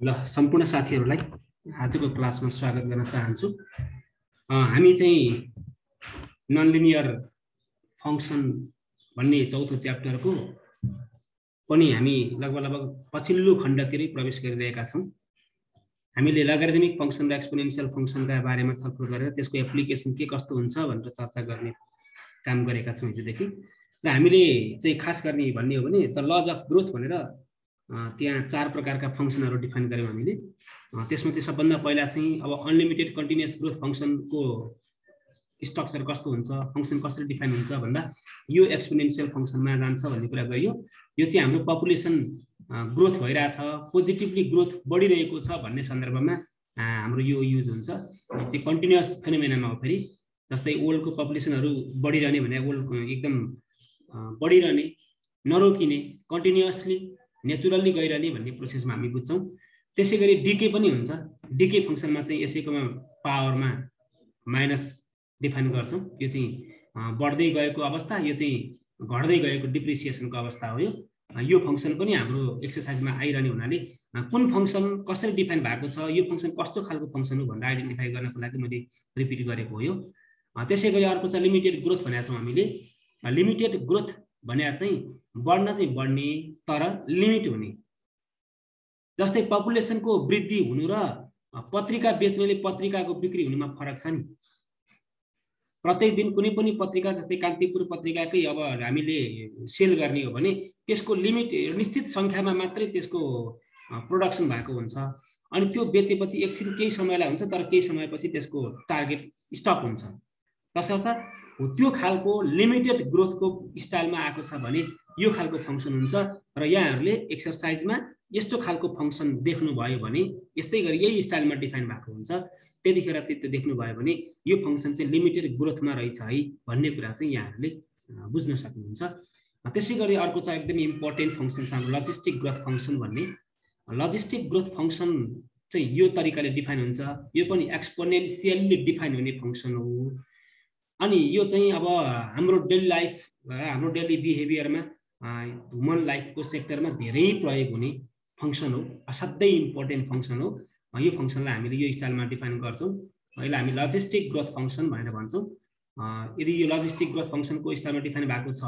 ल सम्पूर्ण साथीहरूलाई आजको क्लासमा स्वागत गर्न चाहन्छु। हामी चाहिँ नन लिनियर फङ्सन भन्ने चौथो च्याप्टरको पनि हामी लगभग लगभग पछिल्लो खण्डतिरै प्रवेश गरिरहेका छौँ। हामीले लगारिदमिक फङ्सन र एक्सपोनेन्सियल फङ्सनका बारेमा छलफल गरेर त्यसको एप्लिकेसन के कस्तो हुन्छ भनेर चर्चा गर्ने काम गरेका छौँ हिजोदेखि। र हामीले चाहिँ खास गर्ने भन्ने हो भने द लज अफ ग्रोथ भनेर त्यहाँ चार प्रकारका फङ्सनहरू डिफाइन गऱ्यौँ हामीले। त्यसमा चाहिँ सबभन्दा पहिला चाहिँ अब अनलिमिटेड कन्टिन्युस ग्रोथ फङ्सनको स्ट्रक्चर कस्तो हुन्छ फङ्सन कसरी डिफाइन हुन्छ भन्दा यो एक्सपोनेन्सियल फङ्सनमा जान्छ भन्ने कुरा गरियो। यो चाहिँ हाम्रो पपुलेसन ग्रोथ भइरहेछ पोजिटिभली ग्रोथ बढिरहेको छ भन्ने सन्दर्भमा हाम्रो यो युज हुन्छ। यो चाहिँ कन्टिन्युस फेनोमेनामा हो फेरि जस्तै वर्ल्डको पपुलेसनहरू बढिरहने भने वर्ल्ड एकदम बढिरहने नरोकिने कन्टिन्युसली नेचुरल्ली गइरहने भन्ने प्रोसेसमा हामी बुझ्छौँ। त्यसै गरी डिके पनि हुन्छ। डिके फङ्सनमा चाहिँ यसैकोमा पावरमा माइनस डिफाइन गर्छौँ। यो चाहिँ बढ्दै गएको अवस्था यो चाहिँ घट्दै गएको डिप्रिसिएसनको अवस्था हो यो। यो फङ्सन पनि हाम्रो एक्सर्साइजमा आइरहने हुनाले कुन फङ्सन कसरी डिफाइन भएको छ यो फङ्सन कस्तो खालको फङ्सन हो भनेर आइडेन्टिफाई गर्नको लागि मैले रिपिट गरेको हो यो। त्यसै गरी अर्को छ लिमिटेड ग्रोथ भनेको छौँ हामीले। लिमिटेड ग्रोथ भने चाहिँ बढ्न चाहिँ बढ्ने तर लिमिट हुने। जस्तै पपुलेसनको वृद्धि हुनु र पत्रिका बेच्नेले पत्रिकाको बिक्री हुनुमा फरक छ नि प्रत्येक दिन कुनै पनि पत्रिका जस्तै कान्तिपुर पत्रिकाकै अब हामीले सेल गर्ने हो भने त्यसको लिमिट निश्चित सङ्ख्यामा मात्रै त्यसको प्रोडक्सन भएको हुन्छ। अनि त्यो बेचेपछि एकछिन केही समयलाई हुन्छ तर केही समयपछि त्यसको टार्गेट स्टप हुन्छ। तसर्थ त्यो खालको लिमिटेड ग्रोथको स्टाइलमा आएको छ भने यो खालको फङ्सन हुन्छ र यहाँहरूले एक्सर्साइजमा यस्तो खालको फङ्सन देख्नुभयो भने यस्तै गरी यही स्टाइलमा डिफाइन भएको हुन्छ। त्यतिखेर चाहिँ त्यो देख्नुभयो भने यो फङ्सन चाहिँ लिमिटेड ग्रोथमा रहेछ है भन्ने कुरा चाहिँ यहाँहरूले बुझ्न सक्नुहुन्छ। त्यसै गरी अर्को चाहिँ एकदमै इम्पोर्टेन्ट फङ्सन छ हाम्रो लजिस्टिक ग्रोथ फङ्सन भन्ने। लजिस्टिक ग्रोथ फङ्सन चाहिँ यो तरिकाले डिफाइन हुन्छ। यो पनि एक्सपोनेन्सियल्ली डिफाइन हुने फङ्सन हो। अनि यो चाहिँ अब हाम्रो डेली लाइफ हाम्रो डेली बिहेभियरमा ह्युमन लाइफको सेक्टरमा धेरै प्रयोग हुने फङ्सन हो। असाध्यै इम्पोर्टेन्ट फङ्सन हो। यो फङ्सनलाई हामीले यो स्टाइलमा डिफाइन गर्छौँ। यसलाई हामी लजिस्टिक ग्रोथ फङ्सन भनेर भन्छौँ। यदि यो लजिस्टिक ग्रोथ फङ्सनको स्टाइलमा डिफाइन भएको छ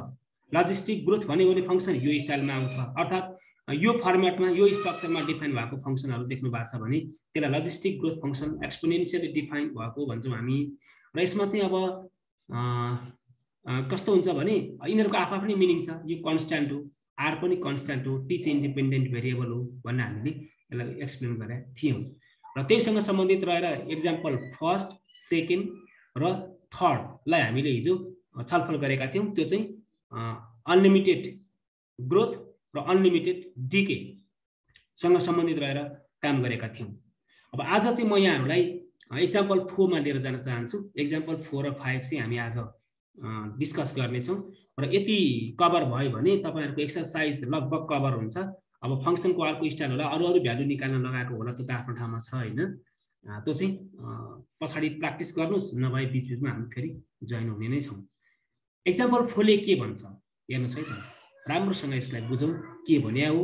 लजिस्टिक ग्रोथ भन्यो भने फङ्सन यो स्टाइलमा आउँछ। अर्थात् यो फर्मेटमा यो स्ट्रक्चरमा डिफाइन भएको फङ्सनहरू देख्नु भएको छ भने त्यसलाई logistic growth function exponentially define भएको भन्छौँ हामी। र यसमा चाहिँ अब कस्तो हुन्छ भने यिनीहरूको आफ्नै मिनिङ छ। यो कन्सट्यान्ट हो आर पनि कन्सट्यान्ट हो टी चाहिँ इन्डिपेन्डेन्ट भेरिएबल हो भनेर हामीले यसलाई एक्सप्लेन गरेका थियौँ। र त्यहीसँग सम्बन्धित रहेर इक्जाम्पल फर्स्ट सेकेन्ड र थर्डलाई हामीले हिजो छलफल गरेका थियौँ। त्यो चाहिँ अनलिमिटेड ग्रोथ र अनलिमिटेड डिकेसँग सम्बन्धित रहेर काम गरेका थियौँ। अब आज चाहिँ म यहाँहरूलाई इक्जाम्पल फोरमा लिएर जान चाहन्छु। इक्जाम्पल फोर र फाइभ चाहिँ हामी आज डिस्कस गर्नेछौँ। र यति कभर भयो भने तपाईँहरूको एक्सर्साइज लगभग कभर हुन्छ। अब फङ्सनको अर्को स्टाइल होला। अरू अरू भ्यालु निकाल्न लगाएको होला त्यो त आफ्नो ठाउँमा छ होइन। त्यो चाहिँ पछाडि प्र्याक्टिस गर्नुहोस्। नभए बिचबिचमा हामी फेरि जोइन हुने नै छौँ। एक्जाम्पल फोरले के भन्छ? हेर्नुहोस् है त। राम्रोसँग यसलाई बुझौँ। के भने हो?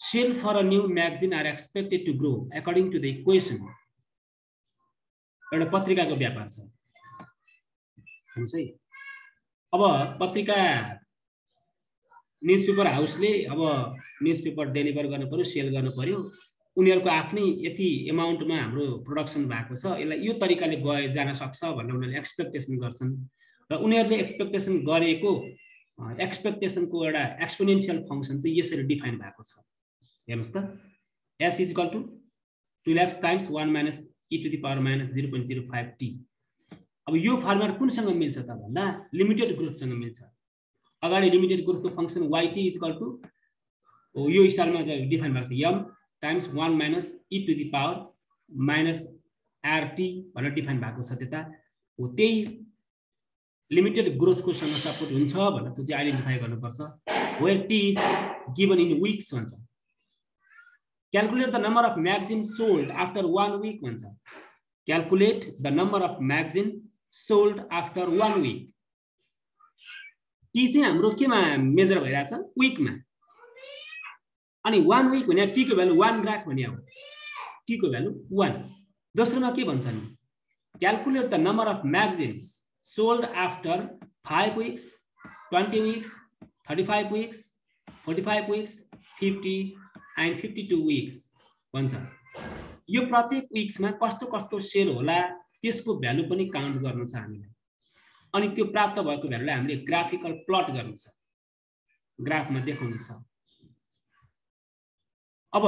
Sale for a new magazine are expected to grow according to the equation एउटा पत्रिकाको व्यापार छ। हुन्छ है। अब पत्रिका न्युज पेपर हाउसले अब न्युज पेपर डेलिभर गर्नु पऱ्यो सेल गर्नु पऱ्यो उनीहरूको आफ्नै यति एमाउन्टमा हाम्रो प्रोडक्सन भएको छ। यसलाई यो तरिकाले गए जान सक्छ भनेर उनीहरूले एक्सपेक्टेसन गर्छन्। र उनीहरूले एक्सपेक्टेसन गरेको एक्सपेक्टेसनको एउटा एक्सपोनेन्सियल फङ्सन चाहिँ यसरी डिफाइन भएको छ। हेर्नुहोस् त। S is equal to two lakhs times one minus E to the power minus zero point zero five T अब यो फर्मेट कुनसँग मिल्छ त भन्दा लिमिटेड ग्रोथसँग मिल्छ। अगाडि limited ग्रोथको function Y T is equal to यो चाहिँ डिफाइन भएको छ M times one minus E to the power minus R T भनेर डिफाइन भएको छ त्यता। हो त्यही लिमिटेड ग्रोथको सँग सपोर्ट हुन्छ भनेर त्यो चाहिँ आइडेन्टिफाई गर्नुपर्छ। Where T is given in weeks भन्छ। Calculate the number of magazine sold after one week भन्छ। Calculate the number of magazine sold after one week T चाहिँ हाम्रो केमा मेजर भइरहेछ विकमा अनि वान विक भने टीको भ्यालु वान ग्राफ भने हो टीको भ्यालु वान दोस्रोमा के भन्छ नि calculate the number of magazines sold after five weeks twenty weeks thirty five weeks forty five weeks fifty and fifty two weeks भन्छ यो प्रत्येक विक्समा कस्तो कस्तो सेल होला त्यसको भ्यालु पनि काउन्ट गर्नु छ हामीलाई। अनि त्यो प्राप्त भएको भ्यालुलाई हामीले ग्राफिकल प्लट गर्नु छ। ग्राफमा देखाउनु छ। अब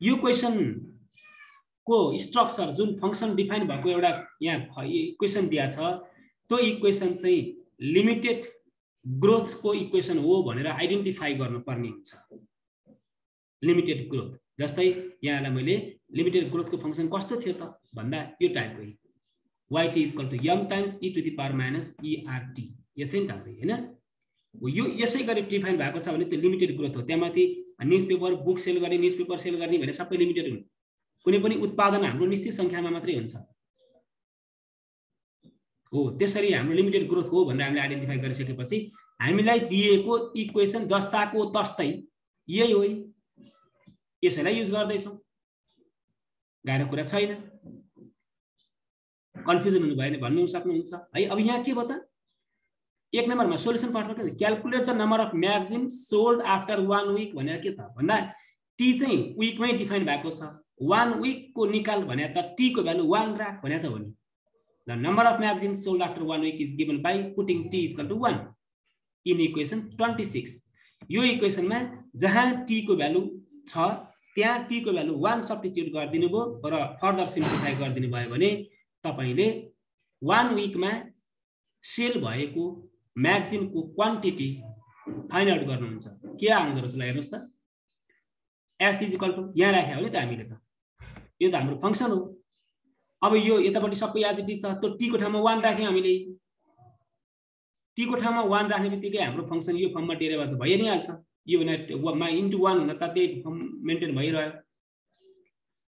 यो क्वेसनको स्ट्रक्चर जुन फङ्सन डिफाइन भएको एउटा यहाँ इक्वेसन दिएको छ त्यो इक्वेसन चाहिँ लिमिटेड ग्रोथको इक्वेसन हो भनेर आइडेन्टिफाई गर्नुपर्ने हुन्छ। लिमिटेड ग्रोथ जस्तै यहाँलाई मैले लिमिटेड ग्रोथको फङ्सन कस्तो थियो त? भन्दा यो टाइपको Y T is equal to M times E to the power minus E R T यो थियो नि त होइन? यो यसै गरी डिफाइन भएको छ भने त्यो लिमिटेड ग्रोथ हो। त्यहाँमाथि न्युज पेपर बुक सेल गर्ने न्युज पेपर सेल गर्ने भने सबै लिमिटेड हुन्। कुनै पनि उत्पादन हाम्रो निश्चित सङ्ख्यामा मात्रै हुन्छ। हो त्यसरी हाम्रो लिमिटेड ग्रोथ हो भनेर हामीले आइडेन्टिफाई गरिसकेपछि हामीलाई दिएको इक्वेसन जस्ताको तस्तै यही हो। यसैलाई युज गर्दैछौँ। गाह्रो कुरा छैन। कन्फ्युजन हुनु भयो भने भन्नु सक्नुहुन्छ। है अब यहाँ के भयो त? एक नम्बरमा सोल्युसन पार्टमा के calculate the number of magazine sold after one week भनेर के त? भन्दा टी चाहिँ विकमै डिफाइन भएको छ। वान विकको निकाल भने त टीको भ्यालु वान राख भने त हो नि। The number of magazine sold after one week is given by putting T is equal to one in equation twenty six यो इक्वेसनमा जहाँ टीको भ्यालु छ त्यहाँ टीको भ्यालु वान सब्टिच्युट गरिदिनु भयो र फर्दर सिम्प्लिफाई गरिदिनु भयो भने तपाईँले वान विकमा सेल भएको म्यागजिनको क्वान्टिटी फाइन्ड आउट गर्नुहुन्छ। के आउँदो रहेछ हेर्नुहोस् त। एस इजिकल टु यहाँ राख्यो भने त हामीले त। यो त हाम्रो फङ्सन हो। अब यो यतापट्टि सबै एज छ त्यो टीको ठाउँमा वान राख्यौँ हामीले। टीको ठाउँमा वान राख्ने बित्तिकै हाम्रो फङ्सन यो फर्ममा डेरेभा त भइ नै हाल्छ। यो भने इन्टु वान हुँदा त त्यही मेन्टेन भइरह्यो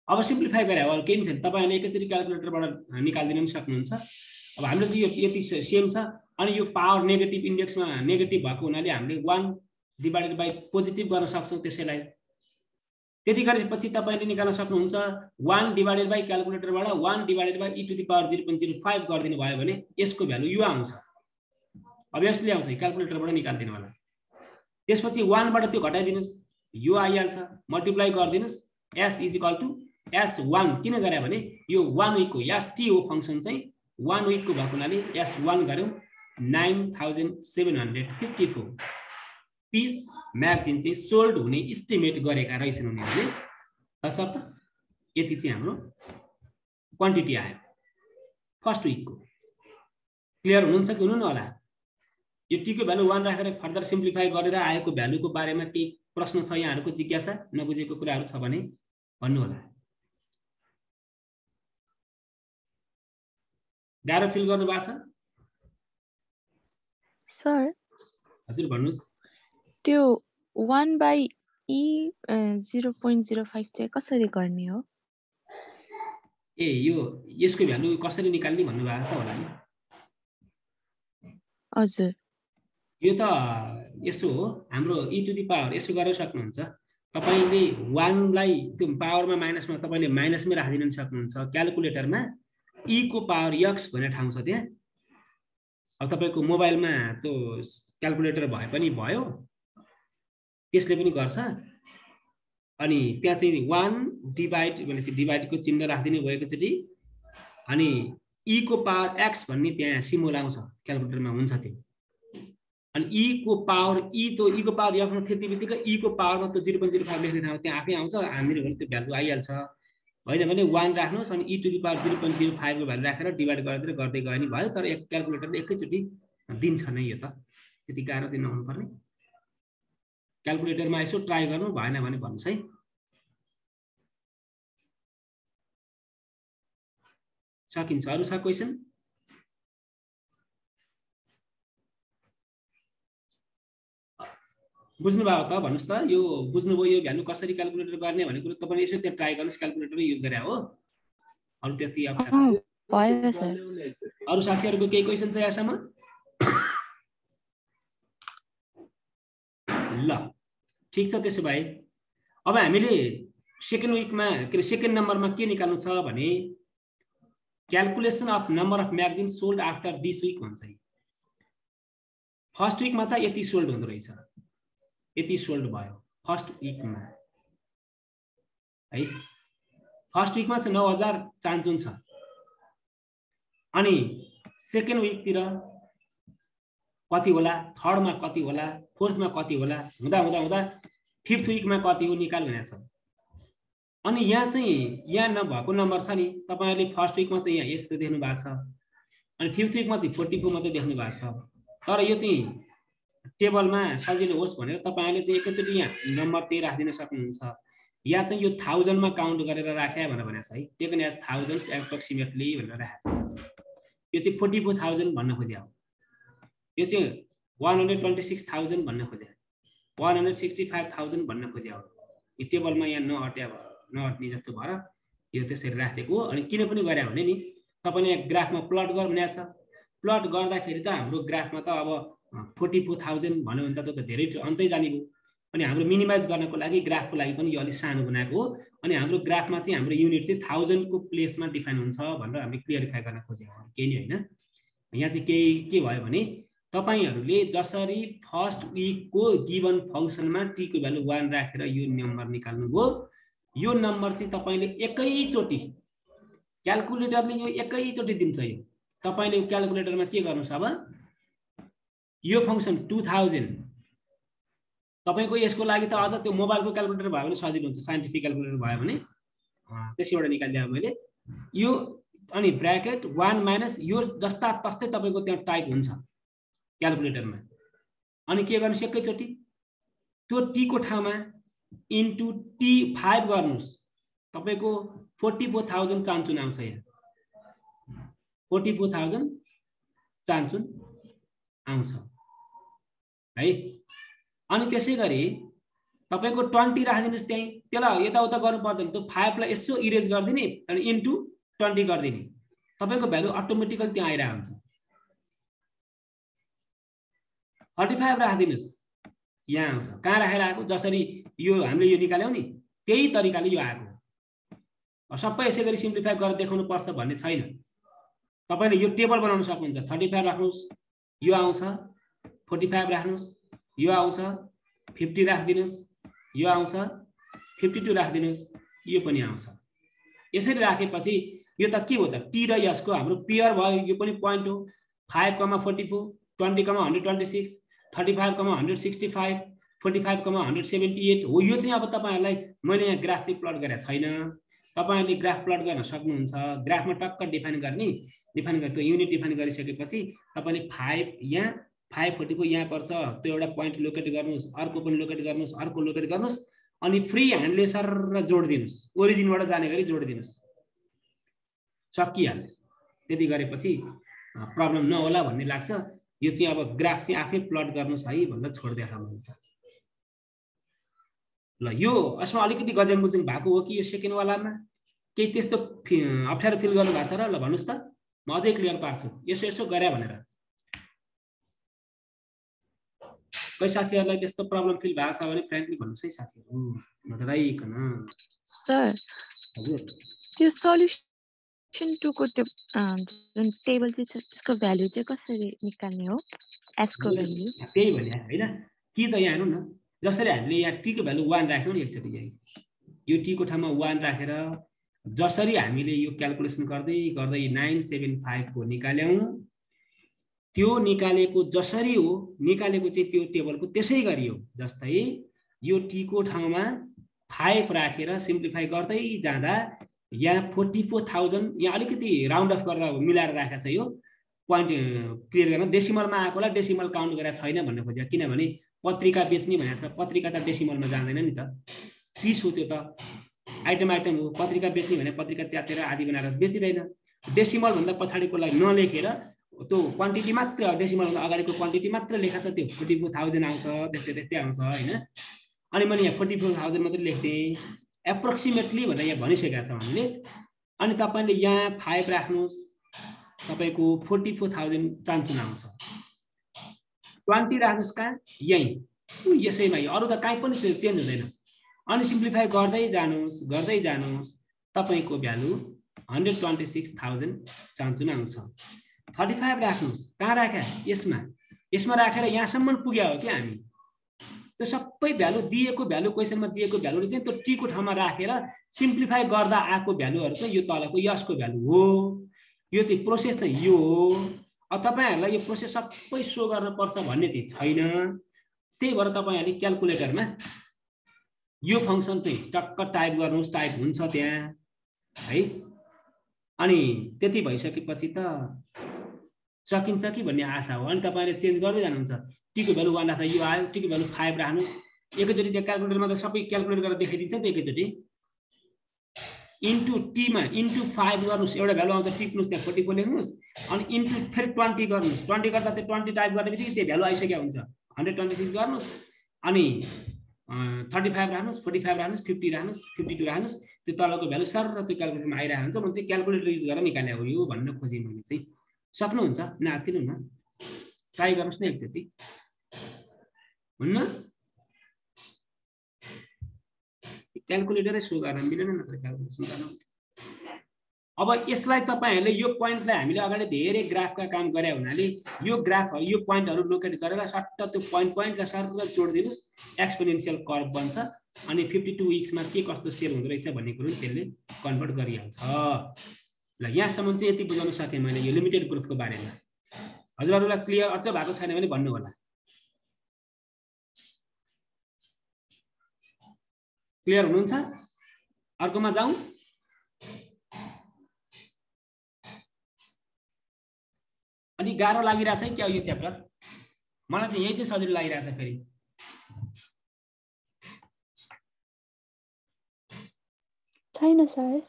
अब सिम्प्लिफाई गरे अब केही पनि छैन तपाईँहरूले एकैचोटि क्यालकुलेटरबाट निकालिदिनु पनि सक्नुहुन्छ अब हाम्रो चाहिँ यो यति सेम छ अनि यो पावर नेगेटिभ इन्डेक्समा नेगेटिभ भएको हुनाले हामीले वान डिभाइडेड बाई पोजिटिभ गर्न सक्छौँ त्यसैलाई त्यति गरेपछि तपाईँले निकाल्न सक्नुहुन्छ one divided by क्यालकुलेटरबाट one divided by E to the power zero point zero five गरिदिनु भयो भने यसको भ्यालु यो आउँछ अब आउँछ क्यालकुलेटरबाट निकालिदिनु होला त्यसपछि वानबाट त्यो घटाइदिनुहोस्। यो आइहाल्छ मल्टिप्लाई गरिदिनुहोस्। S equal to S one किन गरे भने यो वान विकको एस टी हो फङ्सन चाहिँ वान विकको भएको हुनाले एस वान गऱ्यौँ nine thousand seven hundred fifty four piece magazine चाहिँ सोल्ड हुने इस्टिमेट गरेका रहेछन् उनीहरूले। तसर्थ यति चाहिँ हाम्रो क्वान्टिटी आयो। फर्स्ट विकको क्लियर हुनुहुन्छ कि हुनु होला? यो टीको भ्यालु वान राखेर फर्दर सिम्प्लिफाई गरेर आएको भ्यालुको बारेमा केही प्रश्न छ यहाँहरूको जिज्ञासा नबुझेको कुराहरू छ भने भन्नु होला गाह्रो फिल गर्नु भएको छ? सर हजुर भन्नुहोस्। त्यो one by E zero point zero five चाहिँ कसरी गर्ने हो? ए यो यसको भ्यालु कसरी निकाल्ने भन्नुभएको त होला नि? हजुर। यो त यसो हो हाम्रो इ टु दि पावर यसो गरेर सक्नुहुन्छ। तपाईँले वानलाई त्यो पावरमा माइनसमा तपाईँले माइनसमै राखिदिन सक्नुहुन्छ क्यालकुलेटरमा ईको पावर यक्स भन्ने ठाउँ छ त्यहाँ। अब तपाईँको मोबाइलमा त्यो क्यालकुलेटर भए पनि भयो। त्यसले पनि गर्छ। अनि त्यहाँ चाहिँ वान डिभाइड भनेपछि डिभाइडको चिन्ह राखिदिने भयो एकचोटि अनि ईको पावर एक्स भन्ने त्यहाँ सिम्बोल आउँछ। क्यालकुलेटरमा हुन्छ त्यो। अनि ईको पावर ई त्यो ईको पावर यक्समा त्यति बित्तिकै ईको पावरमा त्यो जिरो पोइन्ट जिरो फाइभ लेख्ने ठाउँ त्यहाँ आफै आउँछ। हामीले भने त्यो भ्यालु आइहाल्छ। होइन भने वान राख्नुहोस् अनि E to the power zero point zero फाइभको भ्यालु राखेर डिभाइड गरेर गर्दै गयो भने भयो। तर एक क्यालकुलेटरले एकैचोटि दिन्छ नै यो त। त्यति गाह्रो चाहिँ नहुनु पर्ने क्यालकुलेटरमा यसो ट्राई गर्नु। भएन भने भन्नुहोस् है। सकिन्छ। अरू छ क्वेसन बुझ्नुभयो त भन्नुहोस् त। यो बुझ्नुभयो यो भ्यालु कसरी क्यालकुलेटर गर्ने भन्ने कुरो तपाईँले यसो त्यहाँ ट्राई गर्नुहोस् क्यालकुलेटरै युज गरे हो। अरू त्यति अरू साथीहरूको केही क्वेसन छ यहाँसम्म? ल ठिक छ त्यसो भए। अब हामीले सेकेन्ड विकमा के अरे सेकेन्ड नम्बरमा के निकाल्नु छ भने calculation of number of magazine sold after this week भन्छ फर्स्ट विकमा त यति सोल्ड हुँदो रहेछ। यति सोल्ड भयो फर्स्ट विकमा है फर्स्ट विकमा चाहिँ नौ हजार चान्चुन छ अनि सेकेन्ड विकतिर कति होला? थर्डमा कति होला? फोर्थमा कति होला? हुँदा हुँदा हुँदा फिफ्थ विकमा कति हो निकाल भनेको छ। अनि यहाँ चाहिँ यहाँ नभएको नम्बर छ नि। तपाईँहरूले फर्स्ट विकमा चाहिँ यहाँ यस्तो देख्नु भएको छ। अनि फिफ्थ विकमा चाहिँ फोर्टी फोर मात्रै देख्नु भएको छ। तर यो चाहिँ टेबलमा सजिलो होस् भनेर तपाईँहरूले चाहिँ एकैचोटि यहाँ नम्बर त्यही राखिदिन सक्नुहुन्छ। यहाँ चाहिँ यो थाउजन्डमा काउन्ट गरेर राखे भनेर भनेको छ है। टेकन एज थाउजन्ड एप्रोक्सिमेटली भनेर राखेको छ। यो चाहिँ फोर्टी फोर थाउजन्ड भन्न खोज्यो यो चाहिँ one hundred twenty six thousand भन्न खोज्यो। One hundred sixty five thousand भन्न खोज्यो यो टेबलमा यहाँ नअट्या नअट्ने जस्तो भएर यो त्यसरी राखेको अनि किन पनि गरे भने नि तपाईँले ग्राफमा प्लट गर भनेको छ। प्लट गर्दाखेरि त हाम्रो ग्राफमा त अब फोर्टी फोर थाउजन्ड भन्यो भने त धेरै अन्तै जाने भयो अनि हाम्रो मिनिमाइज गर्नको लागि ग्राफको लागि पनि यो अलिक सानो बनाएको हो। अनि हाम्रो ग्राफमा चाहिँ हाम्रो युनिट चाहिँ थाउजन्डको प्लेसमा डिफाइन हुन्छ भनेर हामीले क्लियरिफाई गर्न खोजेको केही नै होइन। यहाँ चाहिँ केही के भयो भने तपाईँहरूले जसरी फर्स्ट विकको गिभन फङ्सनमा टीको भ्यालु वान राखेर यो नम्बर निकाल्नुभयो यो नम्बर चाहिँ तपाईँले एकैचोटि क्यालकुलेटरले यो एकैचोटि दिन्छ यो। तपाईँले क्यालकुलेटरमा के गर्नुहोस् अब यो फङ्सन टु थाउजन्ड तपाईँको यसको लागि त अझ त्यो मोबाइलको क्यालकुलेटर भयो भने सजिलो हुन्छ साइन्टिफिक क्यालकुलेटर भयो भने। त्यसैबाट निकालिदियो मैले। यो अनि ब्राकेट वान माइनस यो जस्ता तस्तै तपाईँको त्यहाँ टाइप हुन्छ क्यालकुलेटरमा अनि के गर्नुहोस् एकैचोटि त्यो टीको ठाउँमा इन्टु टी फाइभ गर्नुहोस्। तपाईँको फोर्टी फोर थाउजन्ड चान्चुन आउँछ यहाँ। फोर्टी फोर थाउजन्ड चान्चुन आउँछ। है? अनि त्यसै गरी तपाईँको ट्वेन्टी राखिदिनुहोस् त्यहीँ। त्यसलाई यताउता गर्नु पर्दैन। त्यो फाइभलाई यसो इरेज गरिदिने अनि इन्टु ट्वेन्टी गरिदिने। तपाईँको भ्यालु अटोमेटिकली त्यहाँ आइरहेको हुन्छ। थर्टी फाइभ राखिदिनुहोस्। यहाँ आउँछ। कहाँ राखेर आएको जसरी यो हामीले यो निकाल्यौँ नि त्यही तरिकाले यो आएको। सबै यसै गरी सिम्प्लिफाई गरेर देखाउनु पर्छ भन्ने छैन। तपाईँले यो टेबल बनाउन सक्नुहुन्छ। थर्टी फाइभ राख्नुहोस्। यो आउँछ। फोर्टी फाइभ राख्नुहोस् यो आउँछ फिफ्टी राखिदिनुहोस् यो आउँछ फिफ्टी टू राखिदिनुहोस् यो पनि आउँछ। यसरी राखेपछि यो त के हो त? टी र यसको हाम्रो पियर भयो यो पनि पोइन्ट हो। Five comma forty four twenty comma hundred twenty six thirty five comma hundred sixty five forty five comma hundred seventy eight हो। यो चाहिँ अब तपाईँहरूलाई मैले यहाँ ग्राफ चाहिँ प्लट गरेको छैन। तपाईँहरूले ग्राफ प्लट गर्न सक्नुहुन्छ। ग्राफमा टक्क डिफाइन गर्ने डिफाइन गर्ने त्यो युनिट डिफाइन गरिसकेपछि तपाईँले फाइभ यहाँ फाइभ फोर्टीको यहाँ पर्छ त्यो एउटा पोइन्ट लोकेट गर्नुहोस् अर्को पनि लोकेट गर्नुहोस् अर्को लोकेट गर्नुहोस् अनि फ्री ह्यान्डले सर र जोडिदिनुहोस् ओरिजिनबाट जाने गरी जोडिदिनुहोस्। सकिहाल्छ। त्यति गरेपछि प्रब्लम नहोला भन्ने लाग्छ। यो चाहिँ अब ग्राफ चाहिँ आफै प्लट गर्नुहोस् है भनेर छोडिदिएको मैले ल यो यसमा अलिकति गजङगुजुङ भएको हो कि यो सेकेन्डवालामा केही त्यस्तो अप्ठ्यारो फिल गर्नु भएको छ र? ल भन्नुहोस् त। म अझै क्लियर पार्छु। यसो यसो गरे भनेर। कोही साथीहरूलाई त्यस्तो प्रब्लम फिल भएको छ भने फ्रेन्डली भन्नुहोस् है साथीहरू। नडराइकन सर हजुर। त्यो सल्युसन टूको त्यो जुन टेबल चाहिँ छ त्यसको भ्यालु चाहिँ कसरी निकाल्ने हो? एसको भ्यालु त्यही भने होइन कि त यहाँ हेर्नु न जसरी हामीले यहाँ टीको भ्यालु वान राख्यौँ नि एकचोटि यहाँ यो टीको ठाउँमा वान राखेर जसरी हामीले यो क्यालकुलेसन गर्दै गर्दै नाइन सेभेन फाइभको निकाल्यौँ। त्यो निकालेको जसरी हो निकालेको चाहिँ त्यो टेबलको त्यसै गरी हो जस्तै यो टीको ठाउँमा फाइभ राखेर सिम्प्लिफाई गर्दै जाँदा यहाँ फोर्टी फोर थाउजन्ड यहाँ अलिकति राउन्ड अफ गरेर मिलाएर राखेको छ यो पोइन्ट क्लियर गर्न। डेसिमलमा आएकोलाई डेसिमल काउन्ट गरेर छैन भन्ने खोजेको किनभने पत्रिका बेच्ने भनेको छ पत्रिका त डेसिमलमा जाँदैन नि त। पिस हो त्यो त। आइटम आइटम हो। पत्रिका बेच्ने भने पत्रिका च्यातेर आदि बनाएर बेचिँदैन। डेसिमलभन्दा पछाडिकोलाई नलेखेर त्यो क्वान्टिटी मात्र डेसिमलभन्दा अगाडिको क्वान्टिटी मात्र लेखा छ त्यो। फोर्टी फोर थाउजन्ड आउँछ त्यस्तै त्यस्तै आउँछ होइन? अनि मैले यहाँ फोर्टी फोर थाउजन्ड मात्रै लेख्थेँ। एप्रोक्सिमेटली भनेर यहाँ भनिसकेका छौँ हामीले। अनि तपाईँले यहाँ फाइभ राख्नुहोस्। तपाईँको फोर्टी फोर थाउजन्ड चान्चुन आउँछ। ट्वेन्टी राख्नुहोस् कहाँ? यहीँ। यसैमा अरू त काहीँ पनि चेन्ज हुँदैन। अनि सिम्प्लिफाई गर्दै जानुहोस् गर्दै जानुहोस्। तपाईँको value hundred twenty six thousand चान्चुन आउँछ। थर्टी फाइभ राख्नुहोस्। कहाँ राख्या यसमा। यसमा राखेर यहाँसम्म पुग्यो हो क्या हामी? त्यो सबै भ्यालु दिएको भ्यालु क्वेसनमा दिएको भ्यालुले चाहिँ त्यो टीको ठाउँमा राखेर सिम्प्लिफाई गर्दा आएको भ्यालुहरू चाहिँ यो तलको यसको भ्यालु हो। यो चाहिँ प्रोसेस चाहिँ यो हो। अब तपाईँहरूलाई यो प्रोसेस सबै सो गर्नुपर्छ भन्ने चाहिँ छैन। त्यही भएर तपाईँहरूले क्यालकुलेटरमा यो फङ्सन चाहिँ टक्क टाइप गर्नुहोस् टाइप हुन्छ त्यहाँ। है? अनि त्यति भइसकेपछि त सकिन्छ कि भन्ने आशा हो। अनि तपाईँले चेन्ज गर्दै जानुहुन्छ। टीको भ्यालु वान राख्दा यो आयो। टीको भ्यालु फाइभ राख्नुहोस् एकैचोटि त्यहाँ क्यालकुलेटरमा त सबै क्यालकुलेट गरेर देखाइदिन्छ नि त एकैचोटि। इन्टु टीमा इन्टु फाइभ गर्नुहोस्। एउटा भ्यालु आउँछ टिप्नुहोस् त्यहाँ फोर्टी फोर लेख्नुहोस्। अनि इन्टु फेरि ट्वेन्टी गर्नुहोस्। ट्वेन्टी गर्दा त्यो ट्वेन्टी टाइप गर्ने बित्तिकै त्यो भ्यालु आइसकेको हुन्छ। हन्ड्रेड ट्वेन्टी सिक्स गर्नुहोस्। अनि थर्टी फाइभ राख्नुहोस् फोर्टी फाइभ राख्नुहोस् फिफ्टी राख्नुहोस् फिफ्टी टू राख्नुहोस् त्यो तलको भ्यालु सर र त्यो क्यालकुलेटरमा आइरहेको हुन्छ म चाहिँ क्यालकुलेटर युज गरेर निकाले हो यो भन्न खोजेँ मैले चाहिँ। सक्नुहुन्छ? नातिनु न ट्राई गर्नुहोस् न एकचोटि। हुन्न? क्यालकुलेटरै सो गर्न मिलेन नत्र क्यालकुलेसन गर्न अब यसलाई तपाईँहरूले यो पोइन्टलाई हामीले अगाडि धेरै ग्राफका काम गरे हुनाले यो ग्राफहरू यो पोइन्टहरू लोकेट गरेर सट्ट त्यो पोइन्ट पोइन्टलाई सर्ट जोडिदिनुहोस्। एक्सपोनेन्सियल कर्भ बन्छ। अनि फिफ्टी टू विक्समा के कस्तो सेल हुँदो रहेछ भन्ने कुरो त्यसले कन्भर्ट गरिहाल्छ। ल यहाँसम्म चाहिँ यति बुझाउन सकेँ मैले यो लिमिटेड ग्रोथको बारेमा। हजुरहरूलाई क्लियर अझ भएको छैन भने भन्नु होला। क्लियर हुनुहुन्छ? अर्कोमा जाउँ। अलिक गाह्रो लागिरहेछ है क्या यो च्याप्टर मलाई चाहिँ यही चाहिँ सजिलो लागिरहेछ फेरि। छैन सर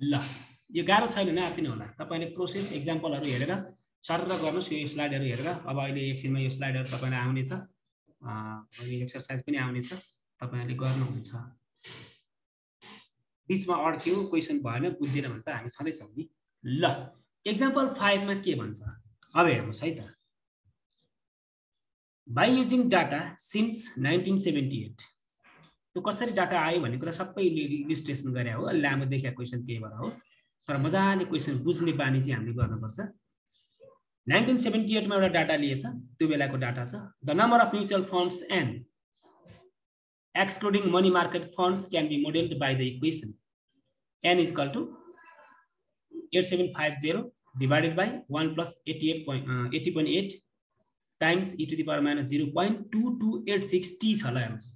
ल। यो गाह्रो छैन नआत्तिनु होला। तपाईँले प्रोसेस इक्जाम्पलहरू हेरेर सर गर्नुहोस् यो स्लाइडहरू हेरेर। अब अहिले एकछिनमा यो स्लाइडहरू तपाईँलाई आउनेछ। एक्सर्साइज पनि आउनेछ। तपाईँहरूले गर्नुहुन्छ। बिचमा अड्क्यो क्वेसन भएन बुझेन भने त हामी छँदैछौँ नि। ल एक्जाम्पल फाइभमा के भन्छ? अब हेर्नुहोस् है त। By using data since nineteen seventy eight त्यो कसरी डाटा आयो भन्ने कुरा सबै इलिस्ट्रेसन गरे हो। लामो देखिया क्वेसन त्यही भएर हो। तर मजाले क्वेसन बुझ्ने बानी चाहिँ हामीले गर्नुपर्छ। नाइन्टिन सेभेन्टी एटमा एउटा डाटा लिएछ त्यो बेलाको डाटा छ। The number of mutual funds and excluding money market funds can be modeled by the equation n is equal to 8750 divided by 1 plus 88 point, uh, 80.8 times e to the power minus 0.2286 t छ ल हेर्नुहोस्।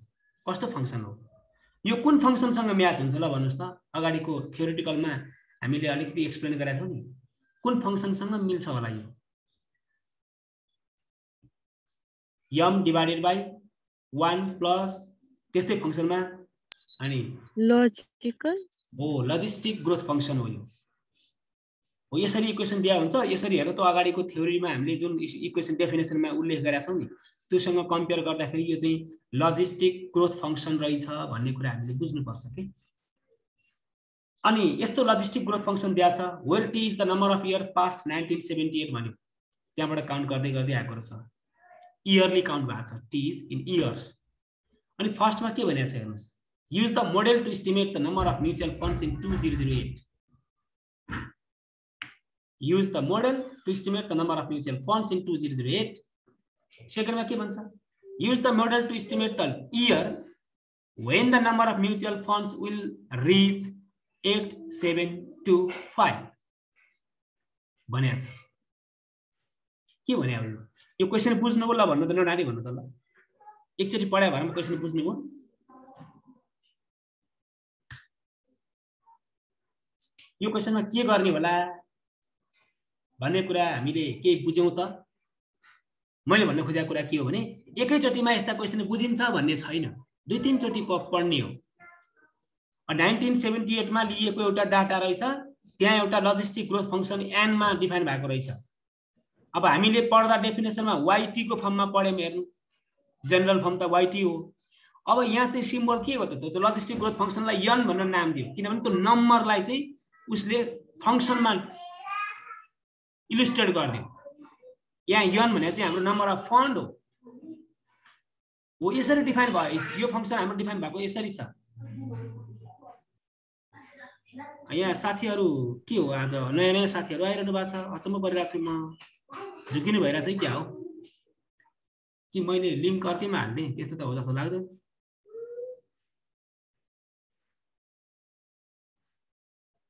कस्तो function हो? यो कुन फङ्सनसँग match हुन्छ ल भन्नुहोस् त। अगाडिको थियोरिटिकलमा हामीले अलिकति एक्सप्लेन गरेका थियौँ नि कुन फङ्सनसँग मिल्छ होला यो? यम डिभाइडेड बाई वान प्लस त्यस्तै फङ्सनमा अनि हो लजिस्टिक ग्रोथ फङ्सन हो यो। हो यसरी इक्वेसन दिया हुन्छ। यसरी हेर त अगाडिको थ्योरीमा हामीले जुन इक्वेसन डेफिनेसनमा उल्लेख गरेका छौँ नि त्योसँग कम्पेयर गर्दाखेरि यो चाहिँ लजिस्टिक ग्रोथ फङ्सन रहेछ भन्ने कुरा हामीले बुझ्नुपर्छ कि अनि यस्तो लजिस्टिक ग्रोथ फङ्सन दिएको छ। Well T is the number of year past nineteen seventy eight भन्यो। त्यहाँबाट काउन्ट गर्दै गर्दै आएको रहेछ। इयरली काउन्ट भएको छ। टी इज इन इयर्स अनि फर्स्टमा के भनेको छ हेर्नुहोस्। Use the model to estimate the number of mutual funds in two zero zero eight use the model to estimate the number of mutual funds in 2008. सेकेन्डमा के भन्छ? Use the model to estimate the year when the number of mutual reach 8725 भनेको छ के भने अब यो question बुझ्नुभयो ल भन्नु त नानी भन्नु त ल। एकचोटि पढायो भने क्वेसन बुझ्नुभयो यो क्वेसनमा के गर्ने होला? भन्ने कुरा हामीले केही बुझ्यौँ त। मैले भन्न खोजेको कुरा के हो भने एकैचोटिमा यस्ता क्वेसन बुझिन्छ भन्ने छैन। दुई तिनचोटि पढ्ने हो। नाइन्टिन सेभेन्टी एटमा लिएको एउटा डाटा रहेछ त्यहाँ एउटा लजिस्टिक ग्रोथ फङ्सन एनमा डिफाइन भएको रहेछ। अब हामीले पढ्दा डेफिनेसनमा वाइटीको फर्ममा पढ्यौँ हेर्नु। जेनरल फर्म त वाइटी हो। अब यहाँ चाहिँ सिम्बल के हो त? त्यो लजिस्टिक ग्रोथ फङ्सनलाई यन भनेर नाम दियो। किनभने त्यो नम्बरलाई चाहिँ उसले फङ्सनमा इलिस्ट्रेट गरिदियो। यहाँ यन भनेर चाहिँ हाम्रो नम्बर अफ फन्ड हो। हो यसरी डिफाइन भयो। यो फङ्सन हाम्रो डिफाइन भएको यसरी छ। यहाँ साथीहरू के हो आज? नयाँ नयाँ साथीहरू आइरहनु भएको छ। अचम्म परिरहेको छु म। झुकिनु भइरहेको छ क्या हो? कि मैले लिङ्क अर्कैमा हालिदिएँ? त्यस्तो त हो जस्तो लाग्दैन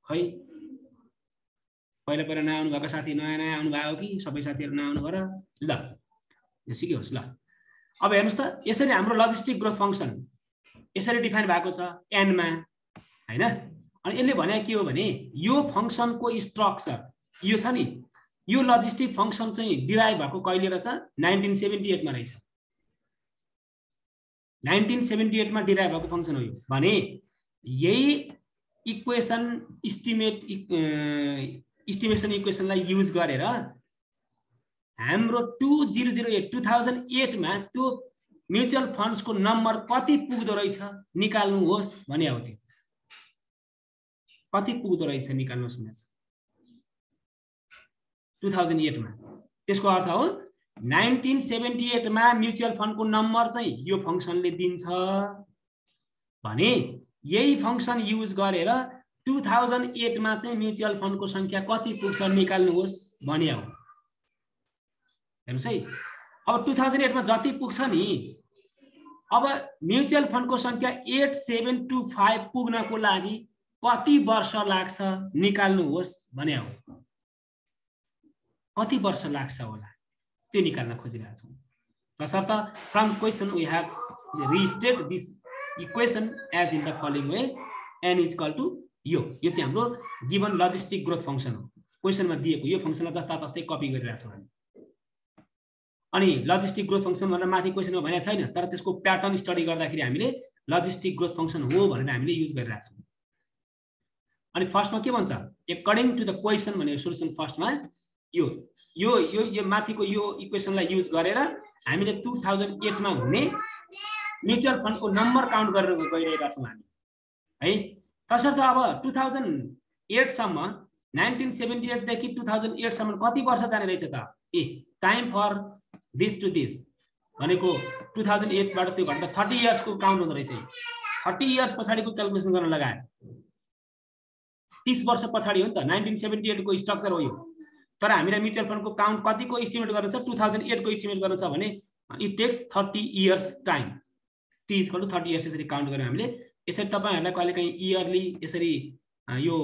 खै पहिला पहिला नआउनु भएको साथी नयाँ नयाँ आउनु भएको कि? सबै साथीहरू नआउनु भयो ल यो सिक्योस् ल। अब हेर्नुहोस् त यसरी हाम्रो लजिस्टिक ग्रोथ फङ्सन यसरी डिफाइन भएको छ एनमा होइन? अनि यसले भने के हो भने यो फङ्सनको स्ट्रक्चर यो छ नि यो लजिस्टिक फङ्सन चाहिँ डिराइभ भएको कहिले रहेछ? नाइन्टिन सेभेन्टी एटमा रहेछ। नाइन्टिन सेभेन्टी एटमा डिराइभ भएको फङ्सन हो यो। भने यही इक्वेसन इस्टिमेट इस्टिमेसन इक्वेसनलाई युज गरेर हाम्रो two zero zero eight two thousand एटमा त्यो म्युचुअल फन्ड्सको नम्बर कति पुग्दो रहेछ निकाल्नुहोस् भने हो त्यो। कति पुग्दो रहेछ निकाल्नुहोस् भने टु थाउजन्ड एटमा त्यसको अर्थ हो नाइन्टिन सेभेन्टी एटमा म्युचुअल फन्डको नम्बर चाहिँ यो फङ्सनले दिन्छ। भने यही फङ्सन युज गरेर टु थाउजन्ड एटमा चाहिँ म्युचुअल फन्डको सङ्ख्या कति पुग्छ निकाल्नुहोस् भने हो। हेर्नुहोस् है। अब टु थाउजन्ड एटमा जति पुग्छ नि अब म्युचुअल फन्डको सङ्ख्या एट सेभेन टू फाइभ पुग्नको लागि कति वर्ष लाग्छ निकाल्नुहोस् भने हो। कति वर्ष लाग्छ होला? त्यो निकाल्न खोजिरहेको छौँ तसर्थ from question we have restate this equation as in the following way N is equal to यो। यो चाहिँ हाम्रो गिभन लजिस्टिक ग्रोथ फङ्सन हो। क्वेसनमा दिएको यो फङ्सनलाई जस्ता तस्तै कपी गरिरहेको छौँ हामी। अनि लजिस्टिक ग्रोथ फङ्सन भनेर माथि क्वेसनमा भनेको छैन तर त्यसको प्याटर्न स्टडी गर्दाखेरि हामीले लजिस्टिक ग्रोथ फङ्सन हो भनेर हामीले युज गरिरहेको छौँ अनि फर्स्टमा के भन्छ? एकर्डिङ टु द क्वेसन भनेर सोल्युसन फर्स्टमा यो यो यो यो माथिको यो इक्वेसनलाई युज गरेर हामीले टु थाउजन्ड एटमा हुने म्युचुअल फन्डको नम्बर काउन्ट गरेर गइरहेका छौँ हामी। है? तसर्थ अब टु थाउजन्ड एटसम्म नाइन्टिन सेभेन्टी एटदेखि टु थाउजन्ड एटसम्म कति वर्ष जाने रहेछ त? A time for this to this भनेको टु थाउजन्ड एटबाट त्यो घन्टा थर्टी इयर्सको काउन्ट हुँदो रहेछ। थर्टी इयर्स पछाडिको क्यालकुलेसन गर्न लगायो। तिस वर्ष पछाडि हो नि त नाइन्टिन सेभेन्टी एटको स्ट्रक्चर हो यो। तर हामीलाई म्युचुअल फन्डको काउन्ट कतिको इस्टिमेट गर्नु छ टु थाउजन्ड एटको इस्टिमेट गर्नु छ भने it takes thirty years time. Is equal to thirty years यसरी काउन्ट गऱ्यौँ हामीले। यसरी तपाईँहरूलाई कहिलेकाहीँ इयरली यसरी यो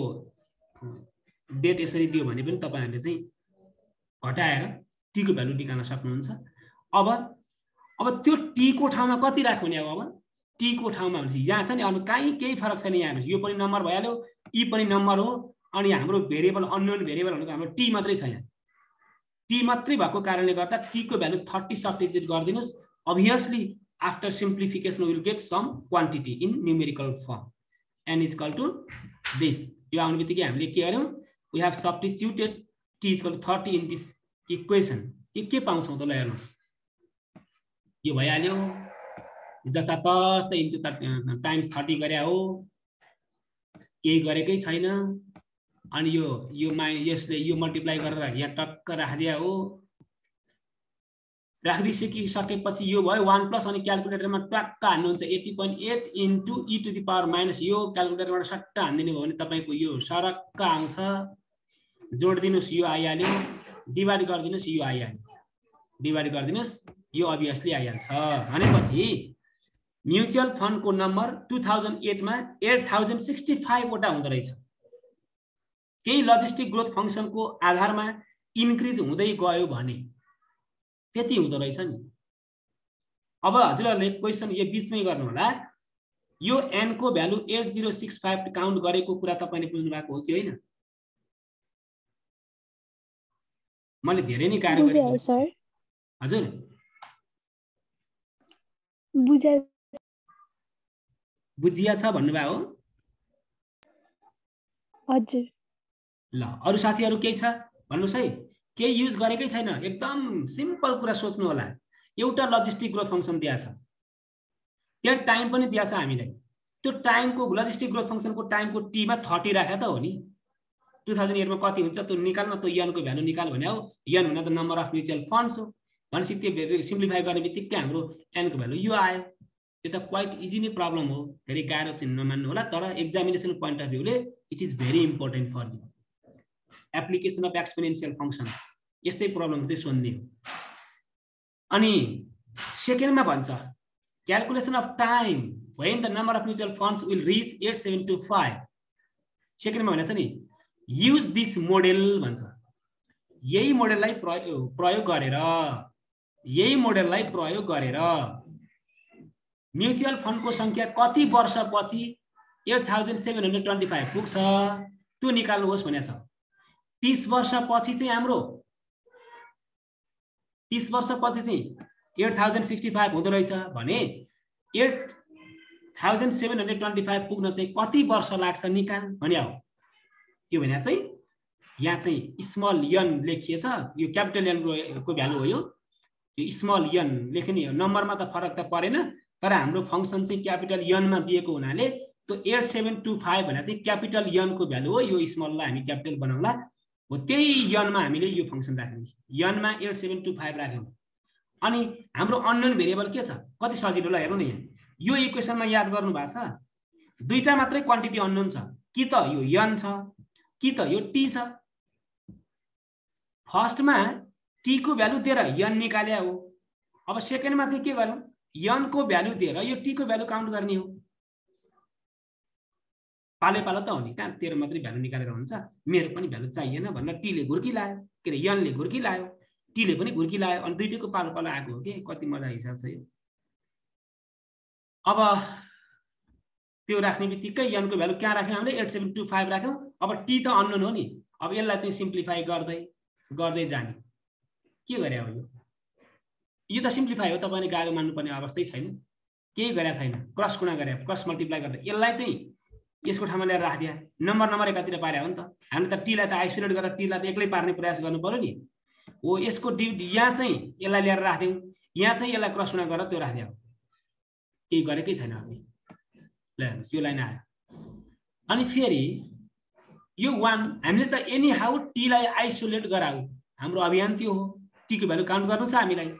डेट यसरी दियो भने पनि तपाईँहरूले चाहिँ घटाएर टीको भ्यालु निकाल्न सक्नुहुन्छ। अब अब त्यो टीको ठाउँमा कति राख्ने अब टीको ठाउँमा भनेपछि यहाँ छ नि अब कहीँ केही फरक छैन यहाँ यो पनि नम्बर भइहाल्यो यी पनि नम्बर हो अनि हाम्रो भेरिएबल अननोन भेरिएबल भनेको हाम्रो टी मात्रै छ यहाँ टी मात्रै भएको कारणले गर्दा टीको भ्यालु थर्टी सब्टिच्युट गरिदिनुहोस्। Obviously simplification we will get some quantity in numerical form n is equal to this यो आउने बित्तिकै हामीले के गर्यौँ? We have substituted t is call thirty in this equation के के पाउँछौँ त ल हेर्नुहोस्। यो भइहाल्यो। जतातस्तै इन्टु टाइम्स थर्टी गरे हो। केही गरेकै छैन। अनि यो यो माइ यसले यो मल्टिप्लाई गरेर यहाँ टक्क राखिदिया हो। राखिदिइसकिसकेपछि यो भयो वान प्लस अनि क्यालकुलेटरमा ट्वाक्क हान्नुहुन्छ। Eighty point eight into e to the power minus यो क्यालकुलेटरबाट सट्ट हानिदिनु भयो भने तपाईँको यो सरक्क आउँछ। जोडिदिनुहोस् यो आइहाल्यो। डिभाइड गरिदिनुहोस् यो आइहाल्यो। डिभाइड गरिदिनुहोस्। यो अभियसली आइहाल्छ भनेपछि म्युचुअल फन्डको नम्बर टु थाउजन्ड एटमा एट थाउजन्ड सिक्सटी फाइभवटा हुँदो रहेछ। केही लजिस्टिक ग्रोथ फङ्सनको आधारमा इन्क्रिज हुँदै गयो भने त्यति हुँदो रहेछ नि। अब हजुरहरूले क्वेसन यो बिचमै गर्नु होला यो Enco value eight zero six five count गरेको कुरा तपाईँले बुझ्नु भएको हो कि होइन? मैले धेरै नै कार्य हजुर। बुझिया छ भन्नुभयो? हो हजुर। ल अरू साथीहरू केही छ? भन्नुहोस् है। केही युज गरेकै छैन। एकदम सिम्पल कुरा सोच्नु होला। एउटा लजिस्टिक ग्रोथ फङ्सन दिएको छ। त्यहाँ टाइम पनि दिएको छ हामीलाई। त्यो टाइमको लजिस्टिक ग्रोथ फङ्सनको टाइमको टीमा थर्टी राख्या त हो नि। टु थाउजन्ड एटमा कति हुन्छ? त्यो निकाल्न त्यो यनको भ्यालु निकाल भने हो यन हुन त नम्बर अफ म्युचुअल फन्ड्स हो। भनेपछि त्यो सिम्प्लिफाई गर्ने बित्तिकै हाम्रो एनको भ्यालु यो आयो। यो त क्वाइट इजी नै प्रब्लम हो। धेरै गाह्रो चाहिँ नमान्नु होला तर examination point of भ्यूले it is very important for you application of exponential function यस्तै प्रब्लम चाहिँ सोध्ने हो। अनि सेकेन्डमा भन्छ calculation of time when the number of mutual funds will reach eight seven two five सेकेन्डमा भनेको छ नि युज दिस मोडेल भन्छ। यही मोडेललाई प्रयोग प्रयोग गरेर यही मोडेललाई प्रयोग गरेर म्युचुअल फन्डको सङ्ख्या कति वर्षपछि eight thousand seven hundred twenty five पुग्छ? त्यो निकाल्नुहोस् भनेको छ। तिस वर्षपछि चाहिँ हाम्रो तिस वर्षपछि चाहिँ एट थाउजन्ड सिक्सटी फाइभ हुँदो रहेछ भने eight thousand seven hundred twenty five पुग्न चाहिँ कति वर्ष लाग्छ निकाल भने हो? त्यो भने चाहिँ यहाँ चाहिँ स्मल यन लेखिएछ। यो क्यापिटल यनको भ्यालु हो यो। स्मल यन लेख्ने नम्बरमा त फरक त परेन। तर हाम्रो फङ्सन चाहिँ क्यापिटल यनमा दिएको हुनाले त्यो एट सेभेन टू फाइभ भनेर चाहिँ क्यापिटल यनको भ्यालु हो यो स्मललाई हामी क्यापिटल बनाउँला। हो त्यही यनमा हामीले यो फङ्सन राख्यौँ। यनमा एट सेभेन टू फाइभ राख्यौँ। अनि हाम्रो अननोन भेरिएबल के छ? कति सजिलो ल हेर्नु न यहाँ। यो इक्वेसनमा याद गर्नु भएको छ? दुईवटा मात्रै क्वान्टिटी अननोन छ। कि त यो यन छ कि त यो टी छ। फर्स्टमा टीको भ्यालु दिएर यन निकाल्या हो। अब सेकेन्डमा चाहिँ के गरौँ? यनको भ्यालु दिएर यो टीको भ्यालु काउन्ट गर्ने हो। पाले पालो त हो नि कहाँ? तेह्र मात्रै भ्यालु निकालेर हुन्छ। मेरो पनि भ्यालु चाहिएन भनेर टीले घुर्की लायो। के अरे यनले घुर्की लायो। टीले पनि घुर्की लायो। अनि दुइटैको पालो पालो आएको हो कि? कति मजा हिसाब छ यो? अब त्यो राख्ने बित्तिकै यनको भ्यालु कहाँ राख्यौँ? हामीले एट सेभेन टू फाइभ राख्यौँ। अब टी त अननोन हो नि। अब यसलाई चाहिँ सिम्प्लिफाई गर्दै गर्दै जाने। के गरे अब यो? यो त सिम्प्लिफाई हो तपाईँले गाह्रो मान्नुपर्ने अवस्थै छैन। केही गरेका छैन। क्रस गुणा गरे क्रस मल्टिप्लाई गर्दा। यसलाई चाहिँ यसको ठाउँमा ल्याएर राखिदिए नम्बर नम्बर एकातिर पारे हो नि त। हामीले त टीलाई त आइसोलेट गरेर टीलाई त एक्लै पार्ने प्रयास गर्नु पऱ्यो नि। हो यसको डि यहाँ चाहिँ यसलाई ल्याएर राखिदिउँ। यहाँ चाहिँ यसलाई क्रस गुणा गरेर त्यो राखिदियो। केही गरेकै छैन हामी। ल हेर्नुहोस् यो लाइन आयो। अनि फेरि यो वान हामीले त एनी हाउ टीलाई आइसोलेट गराऊ हाम्रो अभियान त्यो हो। टीको भ्यालु काउन्ट गर्नु छ हामीलाई।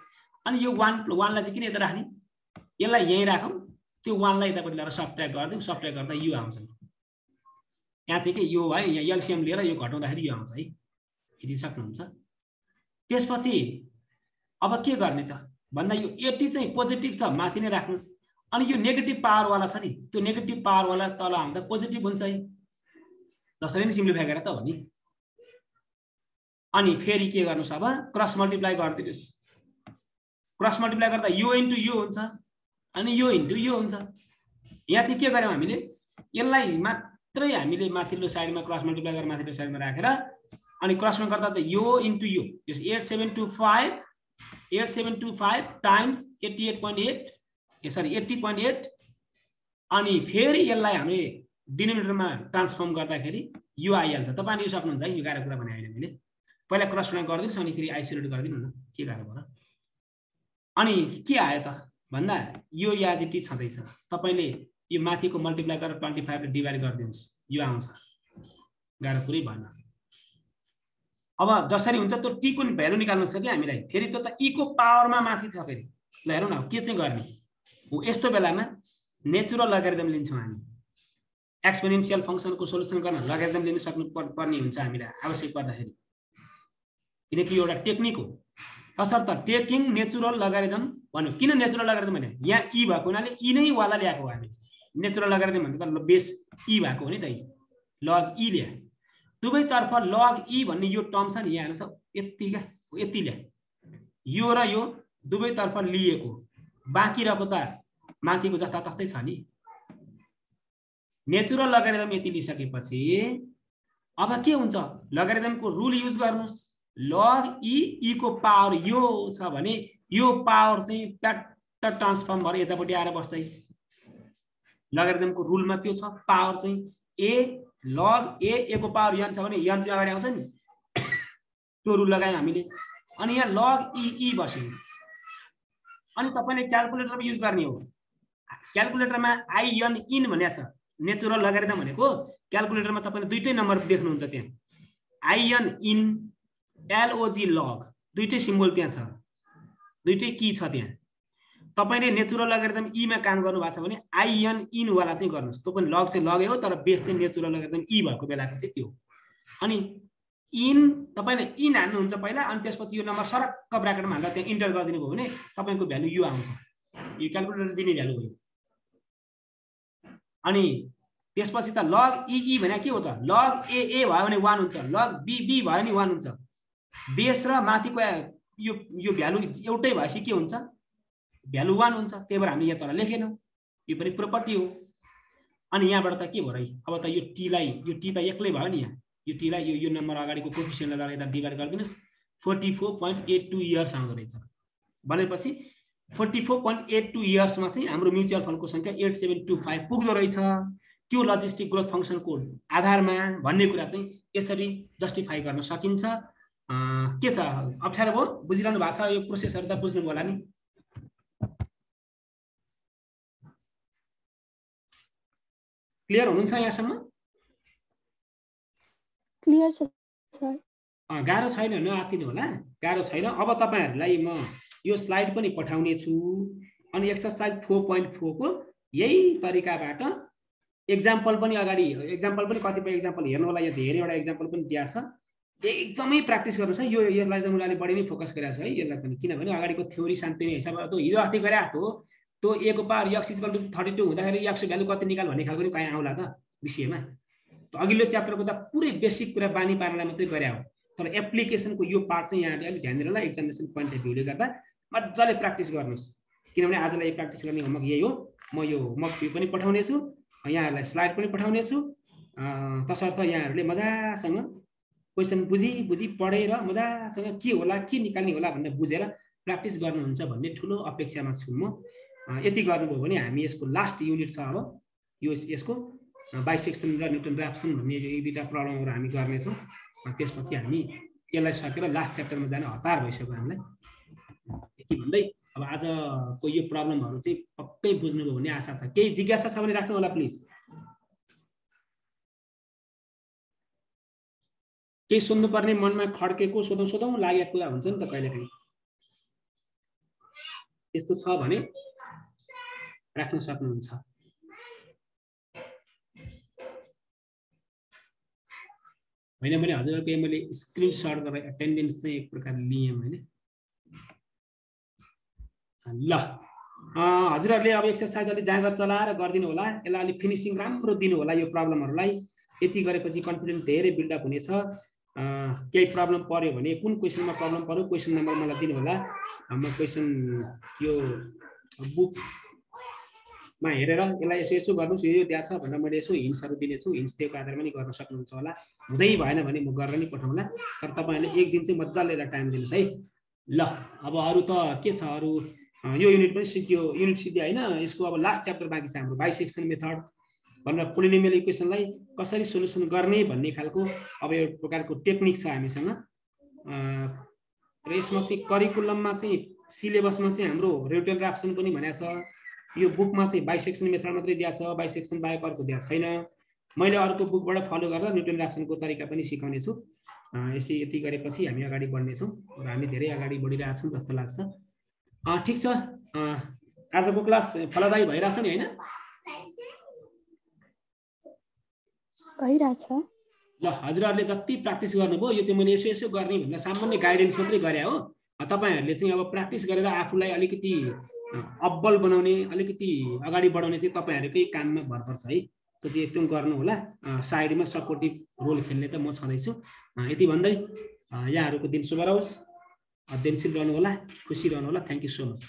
अनि यो वान वानलाई चाहिँ किन यता राख्ने? यसलाई यहीँ राखौँ। त्यो वानलाई यतापट्टि ल्याएर सफ्टवेयर गरिदिउँ। सफ्टवेयर गर्दा यो आउँछ। यहाँ चाहिँ के? यो है यहाँ एलसिएम लिएर यो घटाउँदाखेरि यो आउँछ है। यदि सक्नुहुन्छ त्यसपछि अब के गर्ने त? भन्दा यो एट्टी चाहिँ पोजिटिभ छ माथि नै राख्नुहोस्। अनि यो नेगेटिभ पावरवाला छ नि त्यो नेगेटिभ पावरवाला तल आउँदा पोजिटिभ हुन्छ है। जसरी नै सिम्प्लिफाई गरेर त हो नि। अनि फेरि के गर्नुहोस् अब? क्रस मल्टिप्लाई गरिदिनुहोस्। क्रस मल्टिप्लाई गर्दा यो इन्टु यो हुन्छ अनि यो इन्टु यो हुन्छ। यहाँ चाहिँ के गर्यौँ हामीले? यसलाई मात्रै हामीले माथिल्लो साइडमा क्रस मल्टिप्लाई गरेर माथिल्लो साइडमा राखेर अनि क्रसमा गर्दा त यो इन्टु यो eight seven two five eight seven two five times eighty eight point eight a sorry eighty point eight अनि फेरि यसलाई हामीले डिनोमिनेटरमा ट्रान्सफर्म गर्दाखेरि यो आइहाल्छ। तपाईँले यो सक्नुहुन्छ है यो गाह्रो कुरा भने होइन मैले। पहिला क्रस गरिदिनुहोस् अनि फेरि आइसोलेट गरिदिनु न। के गाह्रो भयो? अनि के आयो त? भन्दा यो या चाहिँ टी छँदैछ। तपाईँले यो माथिको मल्टिप्लाई गरेर ट्वेन्टी फाइभले डिभाइड गरिदिनुहोस्। यो आउँछ। गाह्रो कुरै भएन। अब जसरी हुन्छ त्यो टीको भ्यालु निकाल्नु छ कि हामीलाई। फेरि त्यो त इको पावरमा माथि छ फेरि। ल हेरौँ न के चाहिँ गर्ने? हो यस्तो बेलामा नेचुरल लगेरिदम लिन्छौँ हामी। एक्सपोनेन्सियल फङ्सनको सोल्युसन गर्न लगेरिदम लिन सक्नु पर्ने हुन्छ हामीलाई आवश्यक पर्दाखेरि। किनकि एउटा टेक्निक हो। तसर्थ टेकिङ नेचुरल लगारिदम भन्यो। किन नेचुरल लगारिदम भने यहाँ इ भएको हुनाले इ नै वाला ल्याएको हामी नेचुरल लगारिदम भनेको त बेस इ भएको हो नि त लग इ ल्या। दुवैतर्फ लग इ भन्ने यो टर्म छ नि यहाँ हेर्नुहोस् यति क्या यति ल्या। यो र यो दुवैतर्फ लिएको। बाँकी रहेको त माथिको जस्ता छ नि। नेचुरल लगारिदम यति लिइसकेपछि अब के हुन्छ? लगारिदमको रुल युज गर्नुहोस्। लग इ इको पावर यो छ भने यो पावर चाहिँ प्याट ट्रान्सफर्म भएर यतापट्टि आएर बस्छ है। लगरिदमको रुलमा त्यो छ। पावर चाहिँ ए लग ए एको पावर यन छ भने यन चाहिँ अगाडि आउँछ नि। त्यो रुल लगायौँ हामीले। अनि यहाँ लग इ इ बस्यो। अनि तपाईँले क्यालकुलेटर युज गर्ने हो। क्यालकुलेटरमा आइएन इन भनेको छ। नेचुरल लगारिदम भनेको। क्यालकुलेटरमा तपाईँले दुइटै नम्बर देख्नुहुन्छ त्यहाँ। आइएन इन एलओजी लग दुइटै सिम्बल त्यहाँ छ। दुइटै की छ त्यहाँ। तपाईँले नेचुरल एल्गोरिदम ईमा काम गर्नु भएको छ भने आइएन इनवाला चाहिँ गर्नुहोस्। त्यो पनि लग चाहिँ लगे हो तर बेस चाहिँ नेचुरल एल्गोरिदम ई भएको बेलाको चाहिँ त्यो अनि इन तपाईँले इन हान्नुहुन्छ पहिला अनि त्यसपछि यो नम्बर सरक्क ब्राकेटमा हालेर त्यहाँ इन्टर गरिदिनु भयो भने तपाईँको भ्यालु यो आउँछ। यो क्यालकुलेटर दिने भ्यालु हो अनि त्यसपछि त लग इई भने के हो त? लग ए भयो भने वान हुन्छ। लग बी बी भयो भने वान हुन्छ। बेस र माथिको यो यो भ्यालु एउटै भएपछि के हुन्छ? भ्यालु वान हुन्छ। त्यही भएर हामीले यहाँ तर लेखेनौँ। यो पनि प्रोपर्टी हो। अनि यहाँबाट त के भयो अब त यो टीलाई यो टी त एक्लै भयो नि यहाँ। यो टीलाई यो यो नम्बर अगाडिको कोफिसियन्टलाई यता डिभाइड गरिदिनुहोस्। Forty four point eight two years आउँदो रहेछ। भनेपछि forty four point eight two इयर्समा चाहिँ हाम्रो म्युचुअल फन्डको सङ्ख्या एट सेभेन टू फाइभ पुग्दो रहेछ। त्यो लजिस्टिक ग्रोथ फङ्सनको आधारमा भन्ने कुरा चाहिँ यसरी जस्टिफाई गर्न सकिन्छ। के छ? अप्ठ्यारो भयो? बुझिरहनु भएको छ? यो प्रोसेसहरू त बुझ्नुभयो होला नि। क्लियर हुनुहुन्छ यहाँसम्म? क्लियर छ सर गाह्रो छैन नआतिनु होला। गाह्रो छैन। अब तपाईँहरूलाई म यो स्लाइड पनि पठाउने छु अनि एक्सर्साइज फोर पोइन्ट फोरको यही तरिकाबाट एक्जाम्पल पनि अगाडि एक्जाम्पल पनि कतिपय एक्जाम्पल हेर्नु होला। यहाँ धेरैवटा एक्जाम्पल पनि दिएको छ। एकदमै प्र्याक्टिस गर्नुहोस् है यो यसलाई चाहिँ उनीहरूले बढी नै फोकस गरेको छ है। यसलाई पनि किनभने अगाडिको थ्योरी शान्ति हिसाब त्यो हिजो अस्ति गरेको हो त्यो एको power x equal to thirty two हुँदाखेरि यक्स भ्यालु कति निकाल भन्ने खालको कहीँ आउला त विषयमा। अघिल्लो च्याप्टरको त पुरै बेसिक कुरा बानी पार्नलाई मात्रै गरे हो। तर एप्लिकेसनको यो पार्ट चाहिँ यहाँले अलिक ध्यान दिनु होला एक्जामिनेसन पोइन्ट अफ भ्यूले गर्दा मजाले प्र्याक्टिस गर्नुहोस्। किनभने आजलाई प्र्याक्टिस गर्ने होमवर्क यही हो। म यो मक भ्यू पनि पठाउने छु यहाँहरूलाई स्लाइड पनि पठाउने छु तसर्थ यहाँहरूले मजासँग क्वेसन बुझी बुझी पढेर मजासँग के होला के निकाल्ने होला भनेर बुझेर प्र्याक्टिस गर्नुहुन्छ भन्ने ठुलो अपेक्षामा छु म। यति गर्नुभयो भने हामी यसको लास्ट युनिट छ अब। यो यसको बाइसेक्सन र न्युटन ऱ्याप्सन भन्ने यो दुईवटा प्रब्लमहरू हामी गर्नेछौँ। त्यसपछि हामी यसलाई सकेर लास्ट च्याप्टरमा जान हतार भइसक्यो हामीलाई। यति भन्दै अब आजको यो प्रब्लमहरू चाहिँ पक्कै बुझ्नुभयो भन्ने आशा छ। केही जिज्ञासा छ भने राख्नु होला प्लिज। केही सोध्नुपर्ने मनमा खड्केको सोधौँ सोधौँ लागेको कुरा हुन्छ नि त कहिलेकाहीँ त्यस्तो छ भने राख्न सक्नुहुन्छ। होइन भने हजुरहरूको मैले स्क्रिनसट गरेर एटेन्डेन्स चाहिँ एक प्रकारले लिएँ मैले ल। हजुरहरूले अब एक्सर्साइज अलिक जाँगर चलाएर गरिदिनु होला। यसलाई अलिक फिनिसिङ राम्रो दिनु होला यो प्रब्लमहरूलाई यति गरेपछि कन्फिडेन्स धेरै बिल्डअप हुनेछ। केही प्रब्लम पऱ्यो भने कुन क्वेसनमा प्रब्लम पऱ्यो क्वेसन नम्बर मलाई दिनु होला। म क्वेसन यो बुकमा हेरेर यसलाई यसो यसो गर्नुहोस् यो दिएको छ भनेर मैले यसो हिन्सहरू दिनेछु हिन्स दिएको आधारमा पनि गर्न सक्नुहुन्छ होला। हुँदै भएन भने म गरेर नै पठाउँला तर तपाईँहरूले एक दिन चाहिँ मजाले यसलाई टाइम दिनुहोस् है। ल अब अरू त के छ अरू? यो युनिट पनि सिक्यो युनिट सिक्यो होइन। यसको अब लास्ट च्याप्टर बाँकी छ हाम्रो। बाइसेक्सन मेथड भनेर पोलिनिमियल इक्वेसनलाई कसरी सोल्युसन गर्ने भन्ने खालको अब एउटा प्रकारको टेक्निक छ हामीसँग। र यसमा चाहिँ करिकुलममा चाहिँ सिलेबसमा चाहिँ हाम्रो रेउटेल राप्सन पनि भनेको छ। यो बुकमा चाहिँ बाइसेक्सन मेथड मात्रै दिएको छ बाइसेक्सन बाहेक अर्को दिएको छैन। मैले अर्को बुकबाट फलो गरेर न्युटन राप्सनको तरिका पनि सिकाउने छु यसै यति गरेपछि हामी अगाडि बढ्नेछौँ र हामी धेरै अगाडि बढिरहेछौँ जस्तो लाग्छ। ठिक छ। आजको क्लास फलदायी भइरहेछ नि होइन? भइरहेछ। ल हजुरहरूले जति प्र्याक्टिस गर्नुभयो यो चाहिँ मैले यसो यसो गर्ने भनेर सामान्य गाइडेन्स मात्रै गरे हो। तपाईँहरूले चाहिँ अब प्र्याक्टिस गरेर आफूलाई अलिकति अब्बल बनाउने अलिकति अगाडि बढाउने चाहिँ तपाईँहरूकै काममा भर पर्छ है। त्यो चाहिँ एकदम गर्नु होला साइडमा सपोर्टिभ रोल खेल्ने त म छँदैछु। यति भन्दै यहाँहरूको दिन शुभ रहोस्। अध्ययनशील रहनु होला खुसी रहनु होला थ्याङ्क यू सो मच